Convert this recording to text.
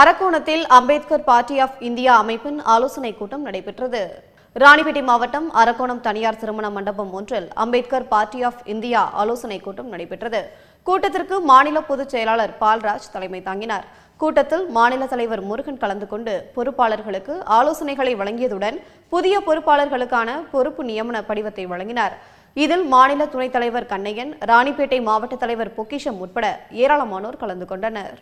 அரக்கோணத்தில் Ambedkar party of India அமைப்பின் ஆலோசனைக் கூட்டம் நடைபெற்றது. ராணிப்பேட்டை மாவட்டம் அரக்கோணம் தனியார் திருமண மண்டபம் ஒன்றில் அம்பேத்கர் பார்ட்டி ஆஃப் இந்தியா ஆலோசனைக் கூட்டம் நடைபெற்றது. கூட்டத்திற்கு மாநில பொதுச் செயலாளர் பால்ராஜ் தலைமை தாங்கினார். கூட்டத்தில் மாநில தலைவர் முருகன் கலந்து கொண்டு பொறுப்பாளர்களுக்கு ஆலோசனைகளை வழங்கியதுடன் புதிய பொறுப்பாளர்களுக்கான பொறுப்பு நியமன படிவத்தை வழங்கினார். இதில் மாநில துணைத் தலைவர் கண்ணையன் ராணிப்பேட்டை மாவட்ட தலைவர் பொக்கிஷம் உட்பட ஏராளமானோர் கலந்து கொண்டனர்.